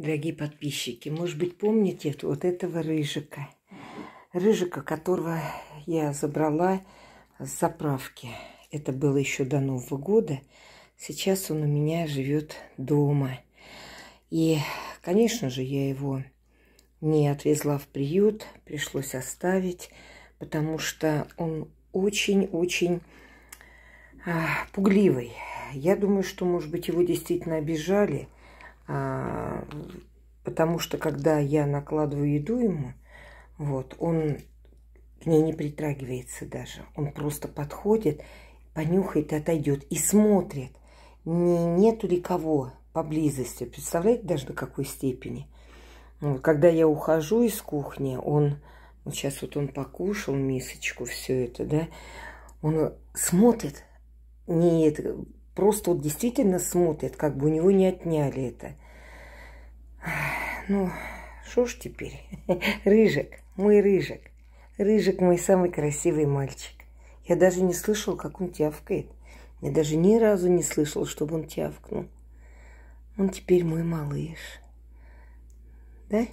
Дорогие подписчики, может быть, помните вот этого рыжика? Рыжика, которого я забрала с заправки. Это было еще до Нового года. Сейчас он у меня живет дома. И, конечно же, я его не отвезла в приют, пришлось оставить, потому что он очень-очень а, пугливый. Я думаю, что, может быть, его действительно обижали, потому что, когда я накладываю еду ему, вот, он к ней не притрагивается даже. Он просто подходит, понюхает и отойдет. И смотрит, не, нету ли кого поблизости. Представляете, даже до какой степени? Вот, когда я ухожу из кухни, он, вот сейчас вот он покушал мисочку, все это, да, он смотрит, не просто вот действительно смотрит, как бы у него не отняли это. Ну, что ж теперь? Рыжик, мой рыжик. Рыжик мой самый красивый мальчик. Я даже не слышал, как он тявкает. Я даже ни разу не слышал, чтобы он тявкнул. Он теперь мой малыш. Да?